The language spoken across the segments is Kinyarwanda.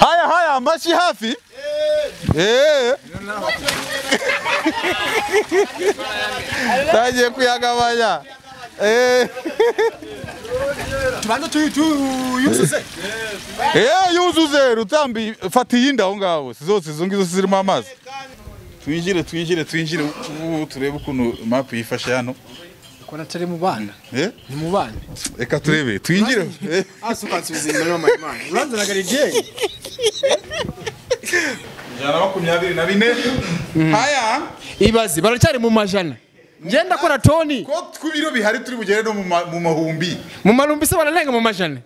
haya haya amashyi hafi. Eh. tagiye kuyagabanya. Eh. tubanza tuyuzuze Eh, yuzuze rutambi fata iyindi aho ngaho. Si zose izo ngizo zirimo amazi. Twinjire twinjire twinjire. Ubu turebe ukuntu mapu yifashe hano. Ukora atari mu bana Eh, ni mu bana reka turebe twinjire Eh, hasi ukansubiza inyuma y'amahimana uranzana garidiyeni ijana na makumyabiri na bine haya ibaze baracyari mu majana ngenda akora toni ko tw'ibiro bihari turi bugere no mu ma- mu mahumbi mu marumbi se bararenga mu majana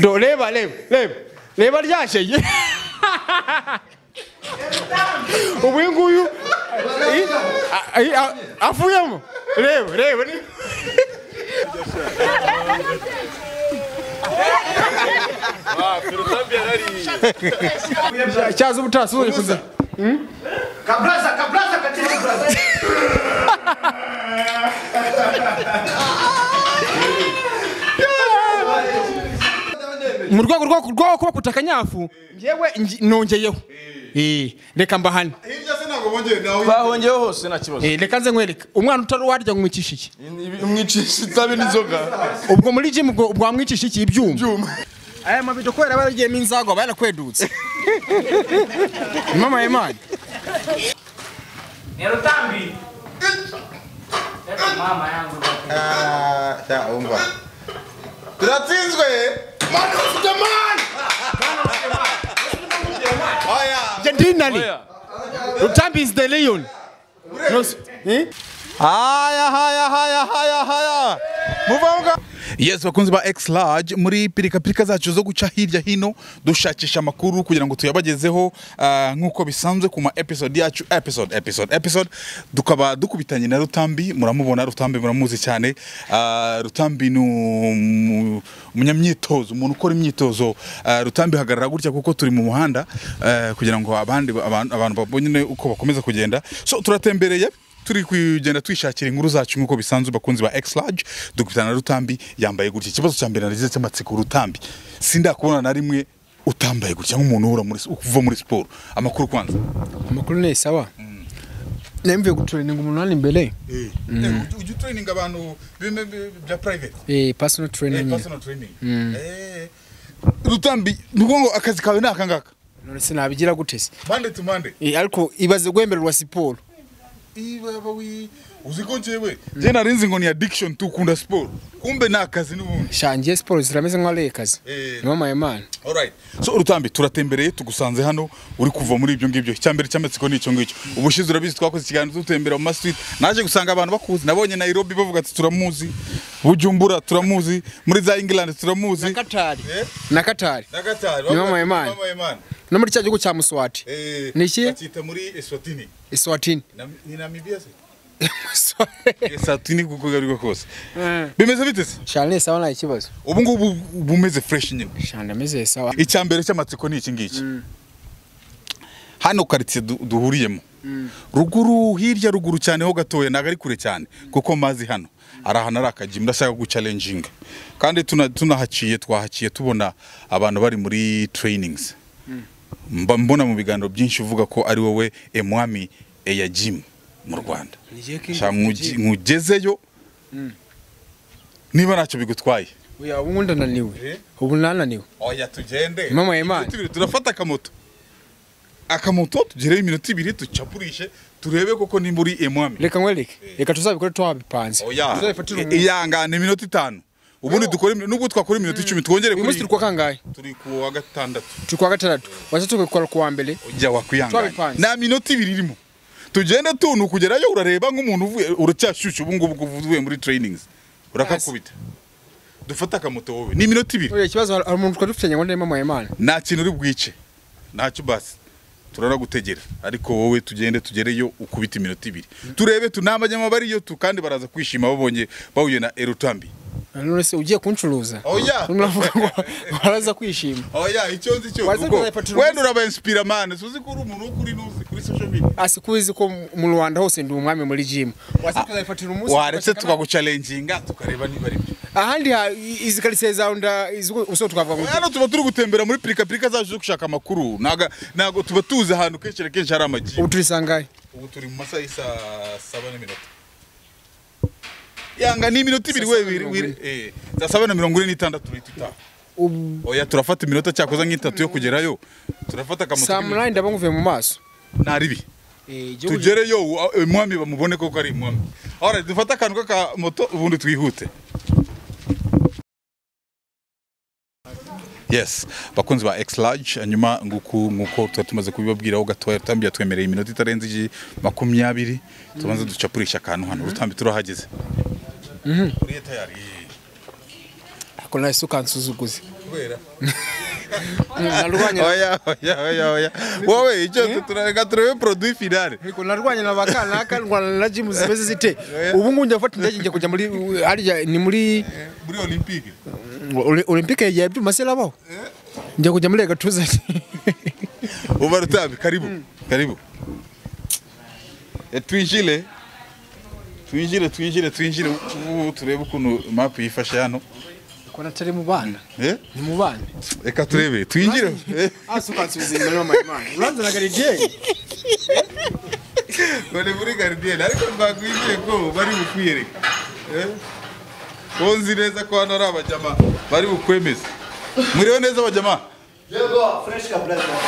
do reba reba reba reba ryasheye ubu uyu nguyu avuyemo reba reba cyaza ubutasi ubundi kuza mu rwego rwo kubakutsa akanyafu ngewe nongeyeho Eh, reka mbahane. Hirya se ntabwo bongeye nawe bahongeyeho hose nta kibazo. Eh, reka nze nkwereke umwana utari uwarya ngo umwicishe iki? Umwicisha itabi n'inzoga. Ubwo muri jimu ubwo wamwicisha iki? Ibyuma. Aya mabido kubera baragiyemo inzago aba yarakwedutse. Mama yemani Ni Rutambi. Mama yangu. umva. Turatsinzwe oya. Argentinally Rutambi is the lion No, eh? Haya haya haya haya haya. Muvavuga yes bakunzi ba x large muri pirikapirika zacu zo guca hirya hino dushakisha amakuru kugira ngo tuyabagezeho ah, nk'uko bisanzwe ku ma episode yacu episode episode episode. Tukaba dukubitanye na rutambi muramubona rutambi muramuzi cyane. Ah, rutambi ni umu- umunyamyitozo umuntu ukora imyitozo. Ah, rutambi hagarara gutya kuko turi mu muhanda eh, kugira ngo abandi abantu babone uko bakomeza kugenda. So turatembereye turi kugenda twishakira inkuru zacu nk'uko bisanzwe bakunzi ba X large dukubitana na Rutambi yambaye gutya. Ikibazo cya mbere narize cy'amatsiko Rutambi. Sindakubona na rimwe utambaye gutya nk'umuntu uhora muri uva muri siporo. Amakuru kwanza. Amakuru ni sawa. Nemvuye gutureninga umunani imbere ujya training abantu bya private? Eh, personal training. nyine. personal training. Rutambi nuko ngo akazi kawe ni akangaka? None se nabigira gute se? Monday to Monday. Eh, ariko ibaze gwemererwa siporo. Even if we ko njyewe njye narinzi ngo ni addiction tukunda siporo kumbe ni akazi n'ubundi shangiye siporo zirameze nk'ari akazi Eh. ni mama yemani Alright. So urutambi turatembereye tugusanze hano uri kuva muri ibyo ngibyo. Icyambere cy'amatsiko ni icyo ngicyo. Ubushize urabizi twakoze ikiganiro dutembera mu masitreet naje gusanga abantu bakuzi. Nabonye Nairobi bavuga ati turamuzi. Bujumbura turamuzi. Muri za England turamuzi. Na katari na katari na Qatar Ni Mama Imani. Mama Imani no muri cya gihugu cya muswati. Eh Ni iki? bakita muri Eswatini. Eswatini. Ni Namibia se? Eswatini kuko ariko kose bimeze bite se shane sawa nta kibazo ubu ngubu bumeze fresh nyine shane ameze sawa icyambere cy'amatsiko ni iki ngiki hano karitsiye du- duhuriyemo ruguru hirya ruguru cyane ho gatoya ntabwo ari kure cyane kuko mazi hano. Ari ahantu ari akajimu ndashaka gucalenjinga kandi tuna- tunahaciye twahaciye tubona abantu bari muri trainings. Mba mbona mu biganiro byinshi uvuga ko ari wowe emwami eya jimu mu rwanda. Nkugezeyo niba ntacyo bigutwaye. Ubu ndananiwe Eh? ubu nananiwe oya tugende. Mama ibiri, turafata akamoto. Akamoto tugereyo iminota ibiri ducapurishe turebe koko nimba uri emwami. Reka nkwereke. Reka tuzabikore tuhabipanze umunsi. iyangane iminota itanu. Ubundi dukore nubwo twakora iminota icumi twongere uyu munsi turi kuwa kangahe? Turi ku wa gatandatu. Turi kuwa gatandatu. Waza tubikora kuwa mbere. Ujya wakwihangana nta minota ibiri irimo. Tugende tuntu kugerayo urareba nk'umuntu uvuye uracyashyushye ubu ngubu uvuye muri trainings. Urakakubita. Dufate akamoto wowe. Ni iminota ibiri. Oya ikibazo hari umuntu twari dufitanye ngo ndemo mama nta kintu uri bwice ntacyo basi turanagutegera ariko wowe tugende tugereyo ukubita iminota ibiri. Turebe tunamajyamo bariyo tu kandi baraza kwishima babonye bahuye na erutambi. None se ugiye kuncuruza. Oya uravuga ngo baraza kwishima. Oya icyo nzi cyo wenda uraba inspira man suzi ko uri umuntu w'ukuri nuzi kuri social media. Asi kuzi ko mu Rwanda hose ndi umwami muri gym. Waza tuzayifatira umunsi waretse tukagucalenjinga tukareba niba ari byo. Ahandi ha- izi karitsiye za nda izi uso twavuga ngo hano tuba turi gutembera muri pirika pirika zacu zo gushaka amakuru. Ntago tuba tuzi ahantu kenshi kenshi hari amagi ubu turi sangahe ubu turi mu masaha y'isaa saba n'iminota. Yanga ni iminota ibiri we wiri- eh, saa saba na mirongo ine n'itandatu uhita utaha ubu oya turafata iminota cyakoza nk'itatu yo kugerayo. Turafata akamoto saa munani ndaba nguvuye mu maso. Ntaribi Eh, tugereyo u- eh, umwami bamubone koko ari umwami alright dufate akantu k'akamoto ubundi twihute. Yes bakunzi ba x large hanyuma nguku nguko tuba tumaze kubibabwiraho gatoya rutambi yatwemereye iminota itarenze makumyabiri. Tubanze ducapurisha akantu hano. Rutambi turahageze. Uriye tayari ako nahise ukansuzuguza kubera. Narwanya oya oya oya oya. Wowe icyo turareka turebe produit finale. Niko narwanya na bakanaka ndwana na gym zimeze zite? Ubu ngubu njya gufata indege njya kujya muri harya ni muri muri olympique. Olympique ya byuma se irabaho njya kujya muri gatuza uba rutambi karibu karibu. Eh, twinjire twinjire twinjire. Turebe ukuntu map yifashe hano. Kora tare mu bana Eh? ni mu bana reka turebe. Twinjire. Eh, hasi ukansubiza inyuma imana uranze na garidiyeni bari muri gardien ariko mbagwije ko bari bukwiyereka Eh? bonzi neza ko hano ari abajama bari bukwemeza muriho neza abajama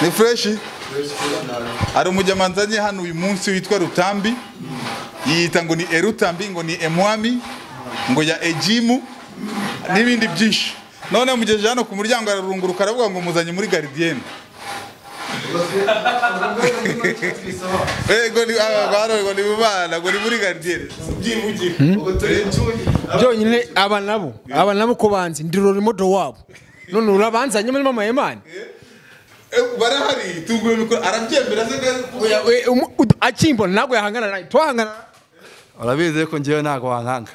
ni freshi hari umujyama nzanye hano uyu munsi witwa rutambi. Yiyita ngo ni erutambi ngo ni emwami ngo ya ejimu n'ibindi byinshi. None mugejeje hano ku muryango ararunguruka aravuga ngo muzanye muri garidiyeni ngo ni ah, ngo ni mu bana ngo ni muri garidiyeni byivugire byonyine aba nabo aba nabo ko banzi ndi rorimodo wabo. None urabanzanye muri mama yemani Eh, barahari tunguye mikoro arabyemera se akimbona ntabwo yahangana nawe twahangana urabizi ko ngewe ntabwo wankanga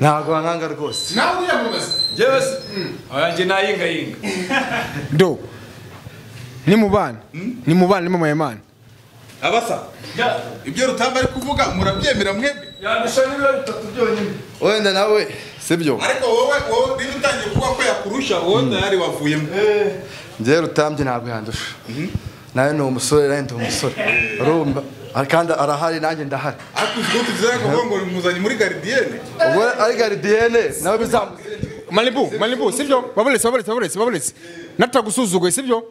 ntabwo wankanga rwose nawe uriyamamaza Jewe se. Oya nje nayingayinga. do. Ni mu bana ni mu bana ni mama yemani abasa ibyo rutamba ari kuvuga murabyemera mwebwe Yandusha n'ibiro bitatu byonyine. wenda nawe sibyo ariko wowe wowe niba utangiye kuvuga ko yakurusha wowe tayari wavuyemo ngewe rutambye ntabwo yandusha nawe ni umusore nawe ndi umusore urumva Ah, kandi arahari nanjye ndahari ariko uzi ko tuzara kuvuga ngo muzanye muri garidiyene ubwo ari garidiyene nawe bizamuze malibu malibu sibyo babonetse babonetse babonetse babonetse natagusuzuguye sibyo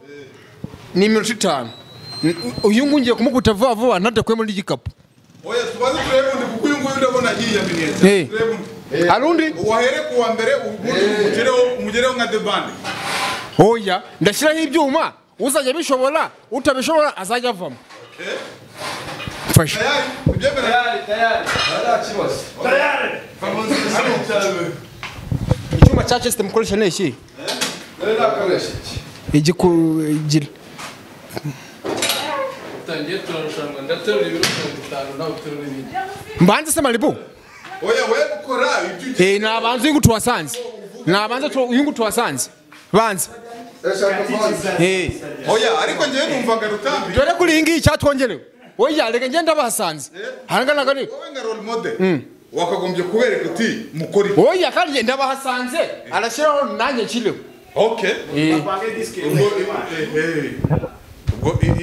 ni iminota itanu uyu nguyu ngiye kumukubita vuba vuba ntadakuyemo n'igikapu oya tubaze turebe undi kuko uyu nguyu ndabona yiyaminiye undi hari undi wahere ku wa mbere umugereho nka debande oya ndashyiraho ibyuma. Uzajya abishobora utabishobora azajya avamo. Mfashe icyuma cya chesite mukoresha ni iki nawe nakoresha iki igikugira Tangiye turarushanwa ndaterura ibiro mirongo itanu nawe uterura ibindi mbanze se maribu oya we gukora ibyo ugiye Eh, nabanza uyu nguyu tuwasanze nabanza tu- uyu nguyu tuwasanze banza Eh, oya ariko ngewe numvaga rutambi. Dore kuri iyi ngiyi cyatwongerewe oya reka ngende bahasanze harangana kari wowe nka role model. Wakagombye kubereka uti mukora ibi oya kandi ngenda bahasanze arashyiraho nanjye nshyireho okay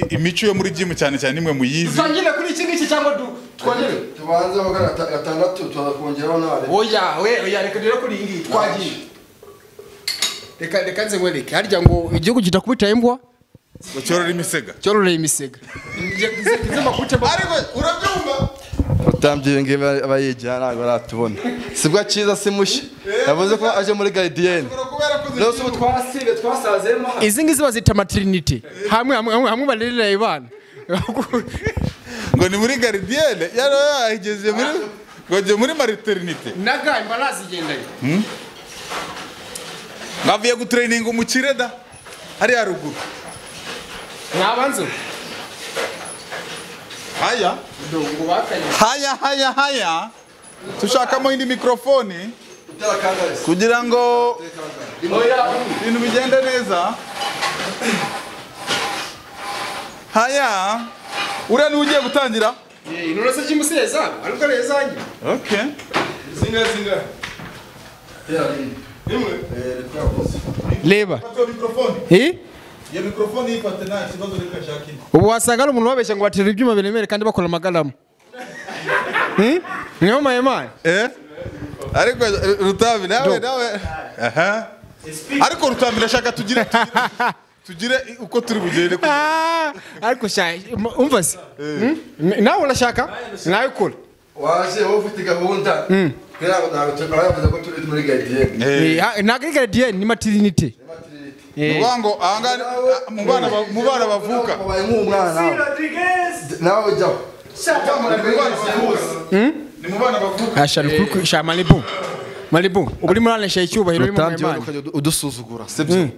imico yo muri jimu cyane cyane nimwe muyizi dutangire kuri iki ngiki cyangwa du- twongere tubanze gatandatu turakongeraho nawe oya we oya reka dore kuri iyi ngiyi. Twagiye reka reka nze nkwereke harya ngo igihugu kitakubita imbwa ngo cyorora imisega. Cyororeye imisega. Ariko urabyumva? Rutambye ibi ngibi aba yigira ntabwo aratubona sibwo cyiza si mushya. Yavuze ko aje muri ubu twasibe twasazemo. Hano izi ngizi bazita materinite hamwe hamwe hamwe hamwe barerera abana ngo ni muri garidiyene yari yahigeze muri ngo njye muri materinite naga mba nazigendanye bavuye gutureyininga umukire da. Hariya haruguru nabanze haya. Ngo bakanye haya. Haya. Haya tushakamo indi mikorofoni kugira ngo ibintu bigende neza haya uriya ni we ugiye gutangira intoki z'imuseza ariko ari izanjye okay reba Fata mikrofone Eh? Iyo mikrofone yifate nta kibazo reka ashake indi ubu wasanga ari umuntu babeshya ngo baterura ibyuma biremereye kandi bakora amagaramu Eh? niyo mayemani eh? Ariko rutambi nawe nawe. Aha. Ariko rutambi ndashaka tugire tugire- uko turi bugende Ah, ariko umva se Hmm? nawe urashaka? Nawe ukora waje wowe ufite gahunda. Ngo ntabwo turi muri garidiyeni Eh, Eh, ah, ntabwo ari garidiyeni ni materinite ni ukuvuga ngo ahangaha mu bana bavuka. Nawe ujyaho ni mu bana bavuka. Ashaka kuri sha malibu? Malibu ubu uri muri anesha icyubahiro uri mu rutambi mayemani ukajya udusuzugura sibyo?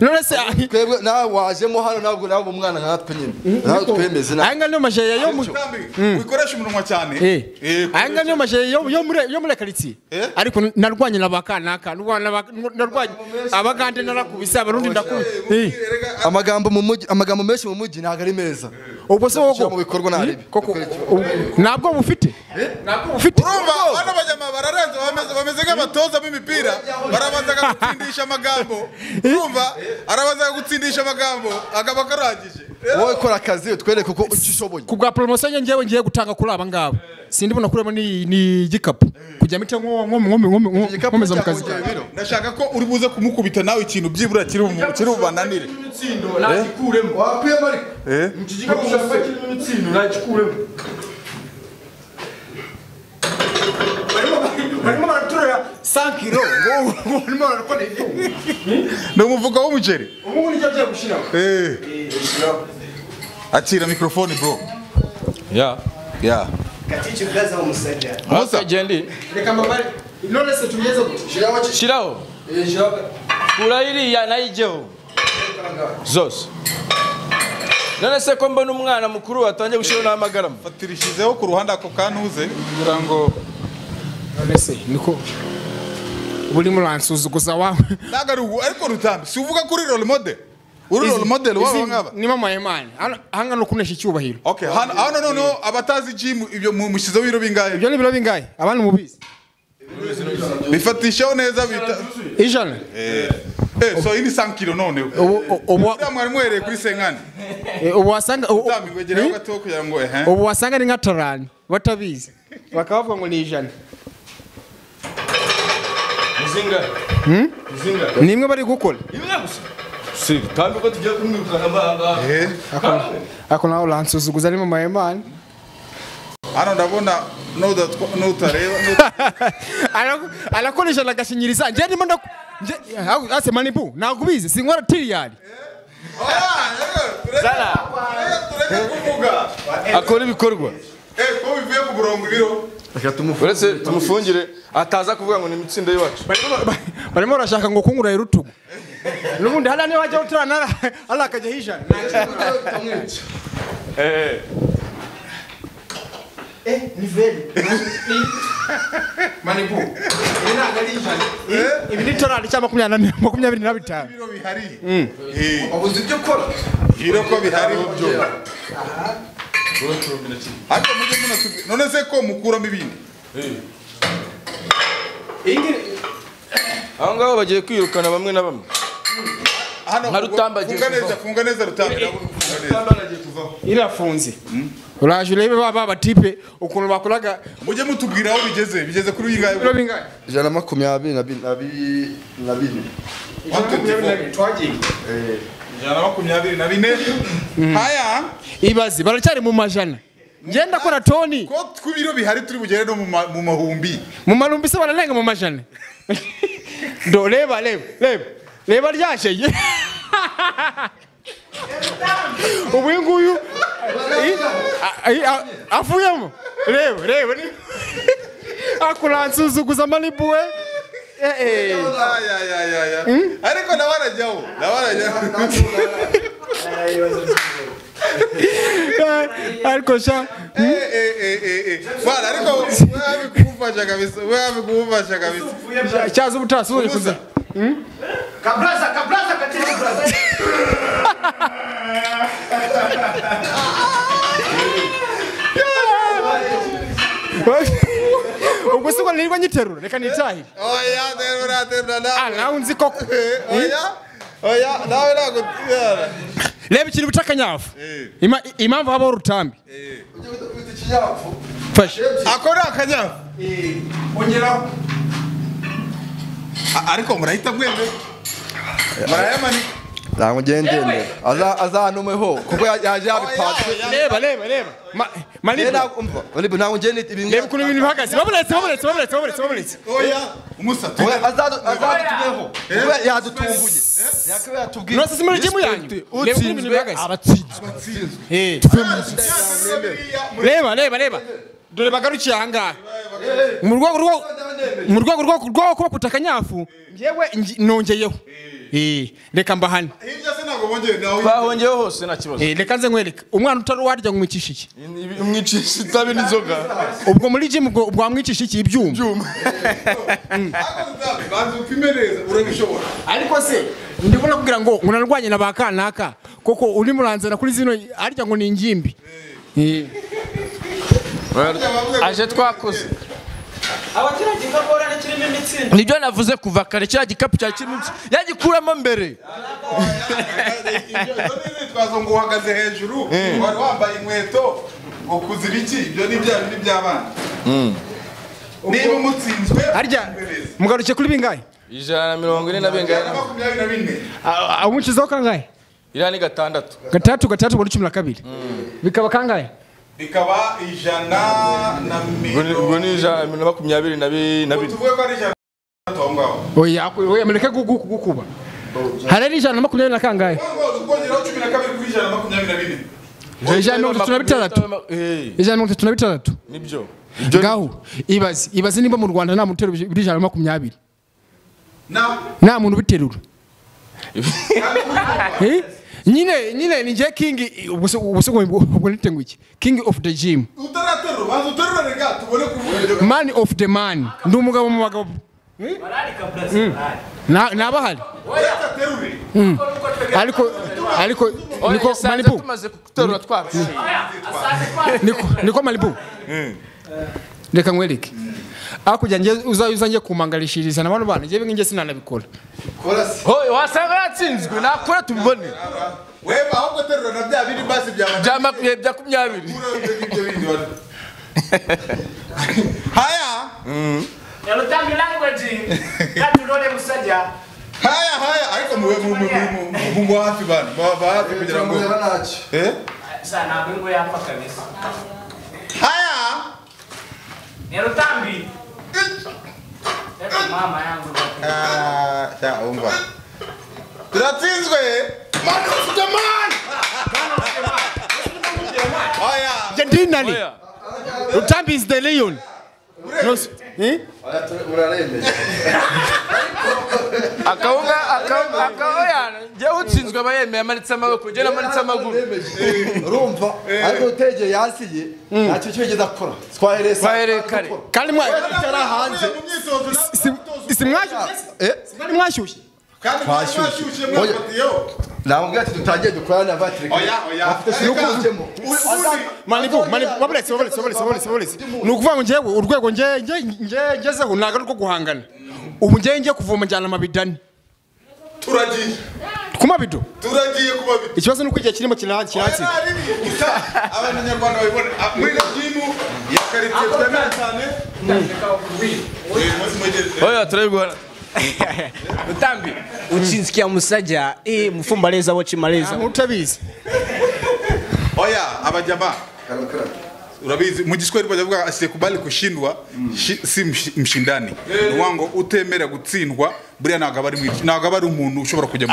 None se twebwe nawe wajemo hano ntabwo nawe umwana nkatwe nyine nawe twemeze nawe aya niyo majeri yo mu rutambi wikoresha umunwa cyane. Eh, Eh, aya niyo majeri yo muri muri karitsiye Eh? ariko narwanye na ba- narwanye. Abagande narakubise abarundi ndakubise Eh, amagambo mu mujyi amagambo menshi mu mujyi ntabwo ari meza. Ubwo se wowe mu bikorwa nta ribi koko ubu- ntabwo bufite ntabwo bufite urumva bano banyama bararenze bameze bameze nk'abatoza b'imipira barabanza gutsindisha amagambo. Urumva? Arabanza gutsindisha amagambo akaba karangije. Wowe kora akazi utwereke uko icyo ushoboye. ku bwa poromosiyo njye ngewe ngiye gutanga kuri aba ngaba. Sindi buna kuremo ni ni igikapu kujya mite nko nko nko nko Igikapu nkomeza mu kazi cyakongera ibiro. ndashaka ko uri buze kumukubita nawe ikintu byibura kiri bumu- kiri bubananire wakuyemo ariko iki gikapu ushaka kirimo imitsindo nagikuremo barimo baraturira 5 kilo ngo barimo barakora ibyuma ni umufuka w'umuceri ubu ni cyo agiye gushyiraho Eh. akira mikrofone bro ya ya Katichi blaza umusajja. musa gendi reka mbabare none se tugeze gute shiraho kura iriya nayijeho zose none se ko mbona umwana mukuru watangiye gushyiraho n'amagarama fatirishizeho ku ruhande ako kantuze kugira ngo none se niko. Buri muransuzuguza wawe ntabwo ari ubu ariko rutambi. Si uvuga kuri role model uri role model w'aba ngaba ni mama yemani ahanga no kunesha icyubahiro okay hano hano noneho abatazi gym ibyo mu- mushyizeho ibiro bingahe? Ibyo ni ibiro bingahe? Abandi mubizi bifatishaho neza bita ijana eh so ini 5 kilo noneho ubu ubu uriya mwari muhereye kuri senkani ubu wasanga ubu- rutambi ngwegeraho gato kugira ngo ehe ubu wasanga ni nka tarani batabizi. Bakaba bavuga ngo ni ijana. Izinga izinga ni imwe bari gukora. Imwe gusa. si kandi uko tugiye kumwirukana mbanga eh ako nawe uransuzuguza ni mama yemani hano ndabona nudatwa- nutareba Araku- arakoresha agashinyiriza njye ndimo ndaku njye- aho- ase manibu ntabwo ubizi sinkora tiriyari Zara. tureke kuvuga akora ibikorwa eh ko bivuye ku murongo ibiro reka tumufu uretse tumufungire. Ataza kuvuga ngo ni imitsindo y'iwacu. Barimo- ba- barimo barashaka ngo kungura urutugu n'ubundi hariya niyo wajya uturana ari akajyaho ijana eh. Eh, ni veli. manibu ibi ntabwo ari ijana ibi ni torari cya makumyabiri na- makumyabiri na bitanu. Ibiro bihari. Eh wabuze ibyo ukora. Ibiro ko bihari. Byo. Ariko mujye munatubwira none se ko mukuramo ibindi aho ngaho bagiye kwirukana bamwe na bamwe. Hano Nka Rutamba agiye funga neza kuvaho. funga neza ndabona ufunga neza irafunze uraje urebe ba ba batipe ukuntu bakoraga mujye mutubwira aho bigeze bigeze kuri bingahe ibiro bingahe ijana na makumyabiri na bi- na bi- na bine. Twagiye ijana na makumyabiri na bine haya. Ibaze baracyari mu majana. Ngenda kora toni. Ko tw'ibiro bihari turi bugere no mu ma- mu mahumbi? Mu marumbi se bararenga mu majana. Do reba reba reba reba ryasheye ubu uyu. Nguyu avuyemo reba reba ni- akuransuzuguza manibu we ariko nawe arajyaho nawe arajyaho ariko sha Eh, eh, eh, eh, eh. bana ariko we hafi kumufasha kabisa we hafi kumufasha kabisa cyaza ubutasi uri kuza Kablaza, kablaza katichi blaza. Ubwo si nirirwa nyiterura reka nitahire oya terura terura ah nawe nawe nzi koko oya oya nawe ntabwo yara reba ikintu akanyafu Eh. Ima- impamvu habaho urutambi fashe ako ni akanyafu ongeraho A- ariko murahita mwemera murayamanika ntabwo ngendende azanumeho kuko ya- yaje yabipatse reba reba reba Ma- manibu ntabwo ngende ibintu reba ukuntu ibintu bihagaze babonetse babonetse babonetse babonetse babonetse oya Oya, azadu- azadutumeho kuko yadutunguye yakaba yatubwiye nose si muri jimu yanyu. Reba ukuntu ibintu bihagaze Eh. reba reba reba dore bagarukiye ahangaha mu rwego rwo mu rwego rwo kuba njyewe ngi- nongeyeho Eh, reka mbahane. Hirya se ntabwo bongeye nawe bahongeyeho hose nta kibazo. Eh, reka nze nkwereka umwana utari warya ngo umwicishe iki umwicisha itabi n'inzoga. Ubwo muri jimu ubwo wamwicisha iki? Ibyuma. Banza upime neza urabishobora. Ariko se ndibona kugira ngo ngo narwanye na ba kanaka koko uri muranzana kuri zino arya ngo ni ingimbi Eh. aje twakoze. Abaturage ngakora kirimo imitsinda ni byo navuze kuva kare kiriya gikapu cyari kirimo yagikuramo mbere. Twazo ngo uhagaze hejuru wari wambaye inkweto ngo kuzira iki? Ibyo ni bya bindi by'abana niba umutsinzwe harya mugarukiye kuri bingahe? Ijana na mirongo ine na bingahe? Makumyabiri na bine. Umukizaho kangahe? Iriya ni gatandatu. Gatandatu gatandatu muri cumi na kabiri. Bikaba kangahe? Bikaba ijana na ubwo ni- ubwo mirongo ni ijana na makumyabiri na bi- na bine tuvuge ko ari ijana na gatatu aho. Ngaho oya oya mureke gu- gu- gukuba. Hari ari ijana na makumyabiri na kangahe? Tukongeraho cumi na kabiri kuri ijana na makumyabiri na bine. Ijana na mirongo itatu na bitandatu. Ijana na mirongo itatu na bitandatu. Nibyo. Ngaho ibaze ibaze niba mu rwanda nta muntu uterura ibiro ijana na makumyabiri. Nta muntu ubiterura. Eh? Nyine nyine ni njye king ubwo se- ubwo se ubwo ubwo nite ngo iki? King of the gym. Utaraterura banza uterura rega tubone kuvuga ibyo man of the man. Ndi umugabo mu bagabo. Bararika brazil Na- nabahari uretse aterure ariko ariko Oya, niko yasanze malibu. Tumaze guterura twarushe niko niko malibu. Reka nkwereke aho kugira uzayuza uza uzange kumangarishiriza na bano bana njyewe nge sinanabikora Hoye, wasanga yatsinzwe nakora tubibone weba ahubwo terura na bya biri basi bya bya makumyabiri bya makumyabiri ibyo bindi wari haya. Yarutambi language. Katulole musajja haya haya. Ariko muwe mu mu mu hafi bana? Baba hafi kugira ngo? Eh? Sana ntabwo ya yapfa kabisa. Haya. Yarutambi Eti mama yangu ah ya umva turatsinzwe man of the man haya jendinali Oya. rutambi is the lion akawunga akawunga akaoya njyewe utsinzwe aba yemeye amanitse amaboko njyewe namanitse amaguru urumva ariko utegeye hasi ye ntacyo kigeze akora twahereye saa Twahereye tanu kare. dukora. kandi mwa Cyari hanze mu myitozo si- si mwashyushye Eh? kandi mwashyushye kandi mwashyushye mwafatiyeho namubwira ati dutangiye dukorane na vatiri oya oya. Sinukuzemo manibu manibu waburetse waburetse waburetse waburetse waburetse ni ukuvuga ngo njyewe urwego nge nge nge ngezeho ntabwo ari urwo guhangana ubu ngewe ngiye kuvoma njyana amabidani turagiye ku mabido turagiye kuba bito ikibazo ni uko igihe kirimo kiransiga abanyarwanda babibona Ah, muri regimu ya karitsiye twemera cyane Eh, maze mugeze- oya turabibona Utambi uchinsikia musaja e, mufumbaleza wochimaleza utabizi oya abajaba urabizi mu giswahili bavuga asikubali kushindwa shi- si mshi- mshindani. Ni wango utemera gutsindwa buriya ntabwo aba ari mwici ntabwo aba ari umuntu ushobora kujya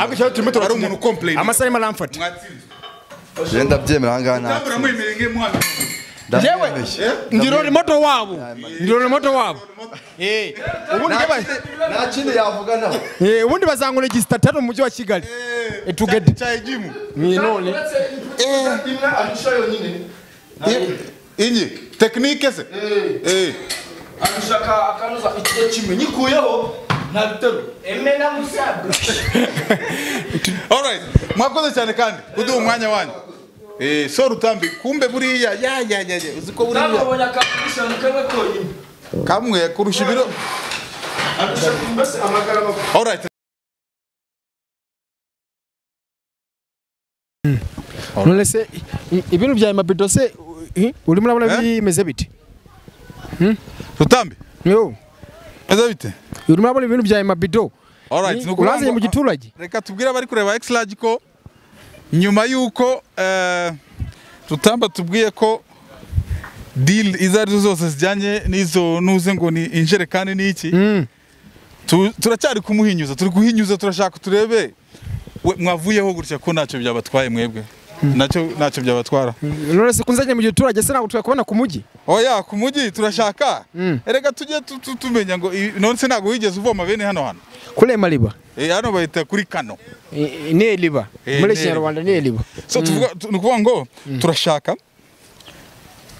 ari umuntu complain. Amasaha arimo aramfata mwatsinzwe genda byemera ahangaha nta tambura mwemereye nk'umwana njyewe ndabyemeye ndi role moto wabo ndi role moto wabo Eh, ubundi Nta njye ba- kindi- nta kindi yavuga naho Eh, ubundi bazangura igisitata mu mujyi wa kigali. Etugede cya egimu ni none inyi tekinike se eh. Agushaka akanuza ikigo kimwe nyikuyeho ntabiteru emena musaga alright mwakoze cyane kandi. Kuduha umwanya wanyu. Eh so rutambi kumbe buriya. Ya ya ya uzi ko buriya. Ntabwo abonye akantu kamwe konyine. Kamwe kurusha ibiro. Alright none se ibintu bya mabido se urimo urabona Eh? bimeze bite? Rutambi. Yo. Meze bite? Urimo urabona ibintu bya mabido. Urazanye mu giturage reka tubwire abari kureba X-Large ko nyuma y'uko eh, rutamba tubwiye ko deal izo ari zo zose zijyanye n'izo nuze ngo ni injerekani n'iki Mm. Tu- turacyari kumuhinyuza turi kuhinyuza turashaka turebe mwavuyeho gutya ko ntacyo byabatwaye mwebwe ntacyo byabatwara. None se kunzanye mu giturage se ntabwo twakubona ku mujyi oya ku mujyi turashaka. Mm. erega tujye tu- tu- tumenya ngo none se ntabwo wigeze uvoma bene hano hano? Kuri emariba Eh, hano bahita kuri kano. Ni eliba. Eh, muri kinyarwanda ni eliba. So tuvuga tu- ni ukuvuga ngo turashaka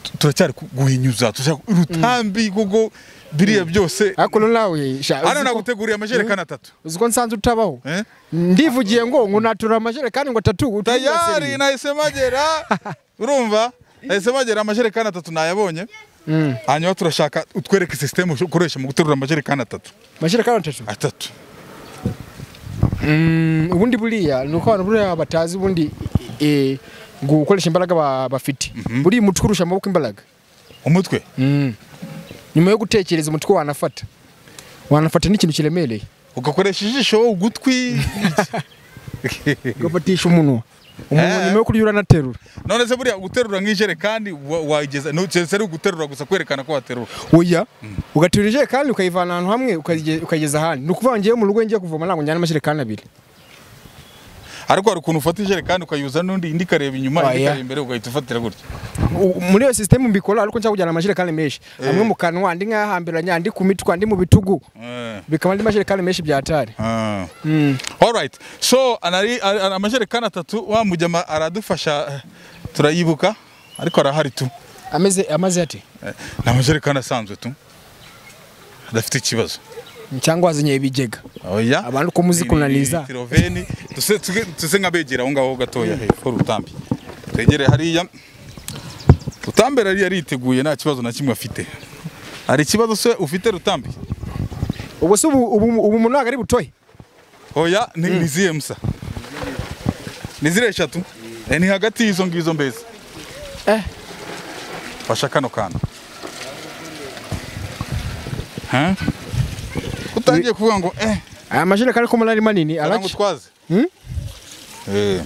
tu- turacyari guhinyuza turashaka urutambi kuko biriya byose. Ariko nawe hano naguteguriye amajerekani atatu. Uzi ko nsanze utabaho Eh? ndivugiye ngo ngo natura amajerekani ngo atatu tayari nahise magera urumva? Nahise magera amajerekani atatu nayabonye. Mm. hanyuma turashaka utwereke sisiteme ukoresha mu guterura amajerekani atatu. Amajerekani atatu? Atatu. Mm, ubundi buriya ni uko abantu buriya batazi ubundi eh, gukoresha imbaraga ba- bafite. Buriya umutwe urusha amaboko imbaraga. Umutwe? Mm. Nyuma yo gutekereza umutwe wanafata. Wanafata n'ikintu kiremereye. Ugakoresha ijisho ugutwi ugafatisha umunwa. Umunwa Eh. nyuma yo kurya uranaterura. None se buriya guterura nk'ijerekani wa- wayigeza ntukese ari uguterura gusa kwerekana ko waterura. Oya ugaterura ijerekani ukayivana ahantu hamwe ukayige- ukayigeza ahandi. Ni ukuvuga ngo ngewe mu rugo ngiye kuvoma ntabwo njyana amajerekani abiri. Ariko hari ukuntu ufata ijerekani ukayuza n'undi indi ikareba inyuma indi ikareba imbere ugahita ufatira gutya. U- muri iyo sisiteme mbikora ariko nshaka kujyana amajerekani menshi. Amwe mu kanwa andi nk'ayahambiranye andi ku mitwe andi mu bitugu. Eh, bikaba andi majerekani menshi byatari ah. Mm. Alright. So amajerekani atatu wa mujyama aradufasha eh, turayibuka? Ariko arahari tu. Ameze amaze Eh, ni amajerekani asanzwe tu. Adafite ikibazo. Cyangwa wazinyoye ibigega oya Abantu uko muzi Ni- ni- kunaniza. tuse tuse nk'abegera aho ngaho gatoya hepfo rutambi. Twegere hariya. Rutambi yari yariteguye nta kibazo na kimwe afite. Hari ikibazo se ufite rutambi? Ubwo se ubu umuntu ntabwo ari butoye oya ni ni zihe musa? Ni ziriya eshatu? Eh, ni hagati y'izo ngizo mbese. Eh. fasha kano kantu? Utangiye kuvuga ngo eh. Aya majerekani ko ari manini araki utwaze Hmm? Eh.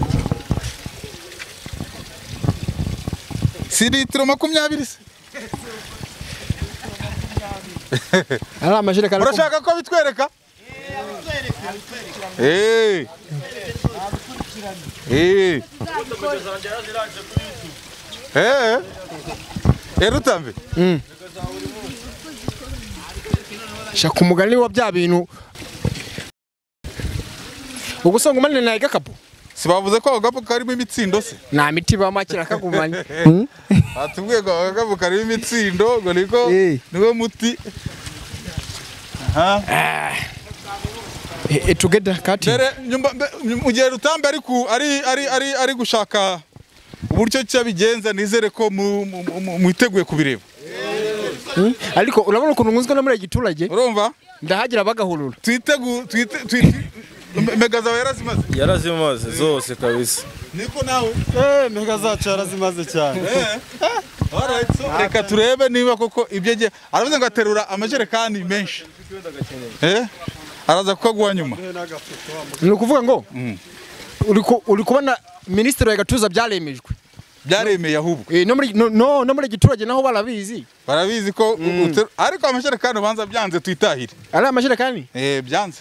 si litiro makumyabiri se ari amajerekani urashaka ko bitwereka? Eh. Eh. Eh. Eh, rutambi shaka umugani wa bya bintu. Ubwo usanga umanire naye gakapu si bavuze ko agakapu karimo imitsindo se. Nta miti bamakira kagumanye. Batubwiye ngo agakapu karimo imitsindo ngo niko Eh. niwo muti. Aha. tugeda kati mbere nyumba- mbe- mu gihe rutambi ari ku- ari ari ari ari gushaka uburyo ki abigenza nizere ko mu- mu- mu- mwiteguye kubireba. Ariko urabona ukuntu nkunzwe no muri iki giturage urumva? Ndahagira bagahurura. Twitegu twite twite mega zawe yarazimaze? Yarazimaze zose kabisa. Niko nawe? Mega zacu yarazimaze cyane. Alright, so reka turebe niba koko ibyo agiye aravuze ngo aterura amajerekani menshi. Eh? Araza kukaguha nyuma. Ni ukuvuga ngo ku- uri kubona minisitiri wa gatuza byaremejwe. Byaremeye ahubwo. Eh, no muri giturage naho barabizi. Barabizi ko uteru- ariko amajerekani ubanza byanze twitahire. Ari amajerekani eh byanze.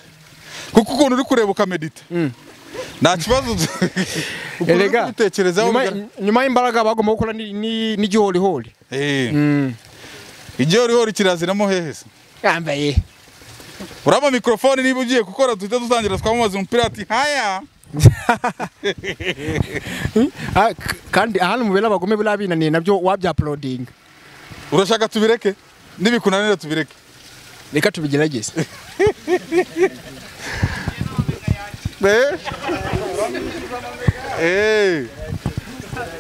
Kuko ukuntu uri kureba ukamedita. Nta kibazo erega. nyuma- y'imbaraga bagomba gukora ni- ni- n'igihorihori eh. Mm. igihorihori kiraziramo hehe se? Yambaye. Uraba mikrofone niba ugiye gukora duhita dutangira twamamaza umupira ati haya. Kandi ahantu mubera abagome biriya binaniye na byo wabyaplodinga urashaka tubireke? Nibikunanira tubireke. Reka tubigerageze. Eh. Eh.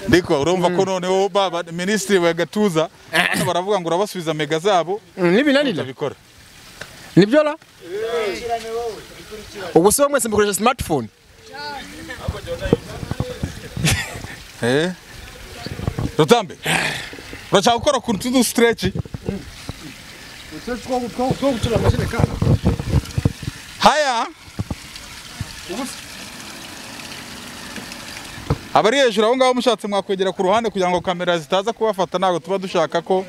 ndiko urumva ko noneho baba minisitiri wa gatuza hano baravuga ngo urabasubiza mega zabo. Nibinanira utabikora ni byo ra ubwo se mwese mukoresha smartphone? Eh? rutambe urashaka gukora ku tudu stretch haya. Abari hejuru aho ngaho mushatse mwakwegera ku ruhande kugira ngo kamera zitaza kubafata ntabwo tuba dushaka ko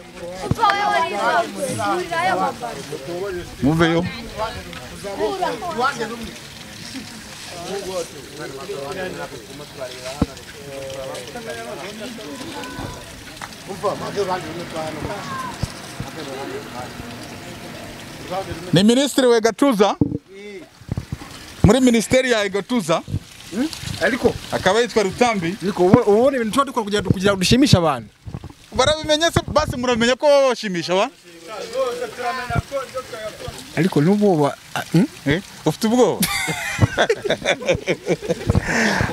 muveyo. Ni minisitiri wa gatuza? Muri minisiteri ya gatuza? Ariko akaba yitwa rutambi. Niko ubona ibintu tuba dukora kugira kugira dushimisha abantu barabimenye se basi muramenya ko baba bashimisha ba ariko n'ubwo? Eh, ufite ubwoba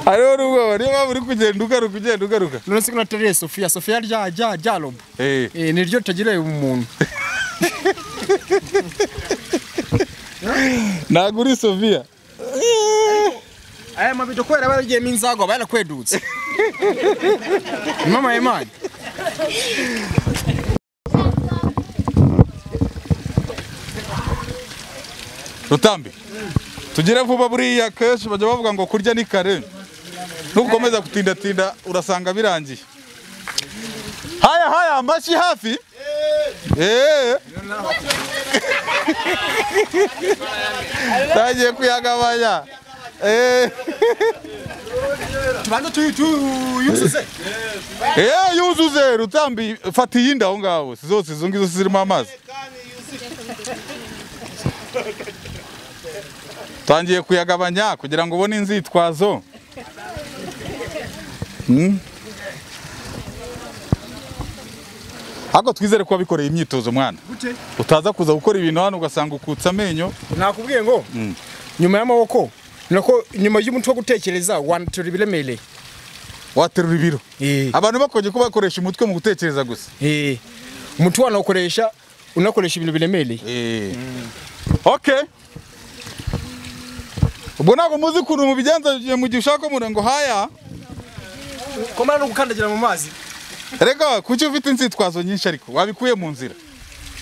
hariho n'ubwoba niyo mpamvu uri kugenda ugaruka ugenda ugaruka none se natereye sofiya sofiya rya rya rya robo Eh, Eh, ni ryo ritagira umuntu ntabwo uri sofiya aya mabido kubera baragiyemo inzago aba yarakwedutse mama y'imana rutambi tugire vuba buriya kenshi bajya bavuga ngo kurya ni kare nukomeza gutindatinda urasanga birangiye haya haya amashyi hafi Eh. tagiye kuyagabanya Eh. Eh, yuzuze rutambi fata iyindi aho ngaho si zose izo ngizo zirimo amazi tangiye kuyagabanya kugira ngo ubone inzitwazo. Hmm. ahubwo twizere ko wabikoreye imyitozo mwana. Utaza kuza gukora ibintu hano ugasanga ukutse amenyo. Nakubwiye ngo nyuma y'amaboko nako nyuma y'umutwe wo gutekereza wanatura ibiremereye waterura ibiro? Eh. abantu bakoye ko bakoresha umutwe mu gutekereza gusa. Eh, umutwe wanawukoresha unakoresha ibintu biremereye Eh. Ubwo ntabwo muzi ukuntu mubigenza mu gihe ushaka umuntu ngo haya. Komara no gukandagira mu mazi. Rega kuki ufite inzitwazo nyinshi ariko? Wabikuye mu nzira.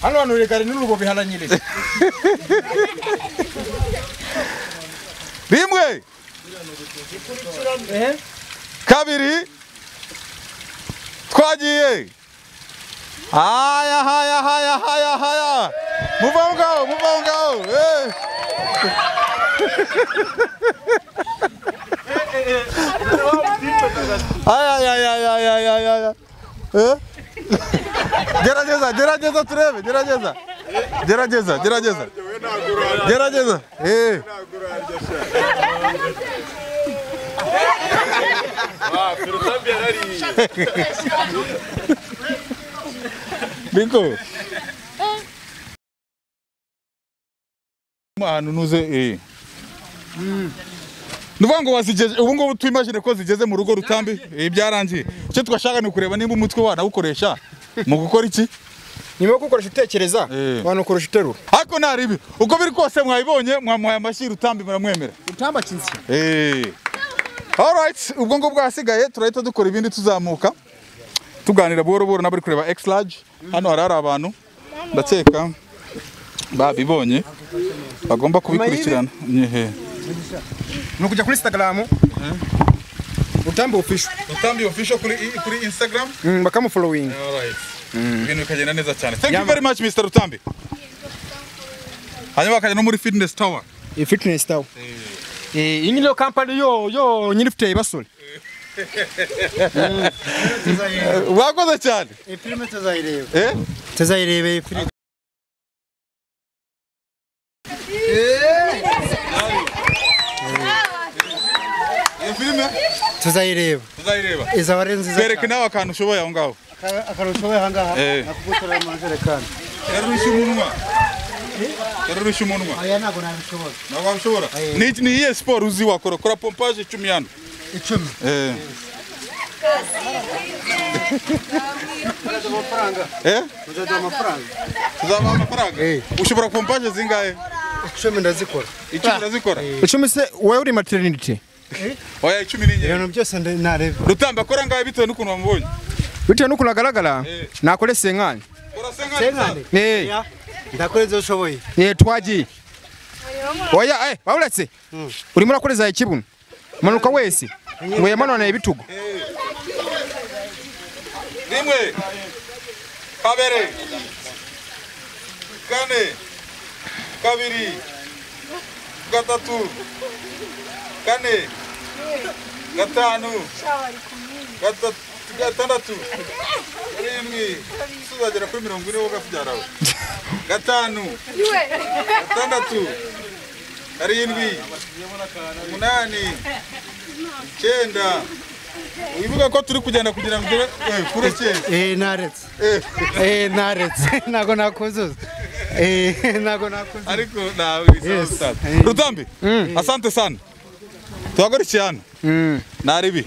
Hano hantu rekare n'urubo bihananyire rimwe kabiri. Twagiye. Haya haya haya haya haya. Muva aho ngaho muva aho ngaho eh. haya haya haya haya haya haya eh gerageza gerageza turebe gerageza gerageza gerageza gerageza eh Biko. ahantu nuze eh Nuvuga ngo wazigeje ubu ngubu twimagine ko zigeze mu rugo rutambi? Eh byarangiye. Icyo twashaka ni ukureba nimba umutwe wanawukoresha mu gukora iki? Nyuma yo gukoresha utekereza Eh. wanakoresha uterura. Ariko ntaribi uko biri kose mwabibonye mwamuhaye amashyi rutambi muramwemera. Utamba kinsi Eh. Alright, ubwo ngubwo hasigaye turahita dukora ibindi tuzamuka tuganira buhoro buhoro n'abari kureba X large. Hano hari hari abantu. Ndakeka babibonye. Bagomba kubikurikirana. Ni kuri instagram Utambi official. Utambi official kuri kuri Instagram bakamufollowing Alright. Ibintu bikagenda neza cyane. Thank you very much Mr. Utambi. Hanyuma bakajya no muri fitness tower. E fitness tawe iyi niyo kampani yo yo nyiri ifite basore Wakoze cyane. filime tuzayireba Eh? tuzayireba iyi filime Iyo filime tuzayireba tuzayireba. izaba ari nziza Twereke nawe akantu ushoboye aho ngaho. akantu we ahangaha Eh. nakugutorera mu njerekani Yarusha umunwa. Yarusha umunwa. aya ntabwo nabishobora Ntabwo wabishobora. Ni ni iyihe siporo uzi wakora? Kora pompage icumi hano. icumi Eh. eh tuzabaha amafaranga Eh. ushobora pompaje zingahe icumi ndazikora icumi ndazikora icumi se wowe uri materinite oya icumi ni ibintu byose nareba rutamba kora ngahe bitewe n'ukuntu wamubonye bitewe n'ukuntu agaragara Eh. nakore senkani Eh, Ya, ndakora ushoboye eh, twagiye oya eh bawuretse urimo urakoreza ikibuno manuka wese ngo yamanone ibitugu rimwe kabere. Kane. Kabiri. Gatatu kane gatanu gatandatu. Karindwi tuzagera kuri mirongo ine wowe gabyarawe gatanu gatandatu. Karindwi umunani. Icyenda. Wibuka ko turi kugenda kugira ngo ugere eh, kure eh naretse. Eh. eh naretse. Ntago nakuzuza. Eh ntago nakuzuza. Ariko nawe Yes. rutambi. Asante sana. Tuhagarikiye hano naribi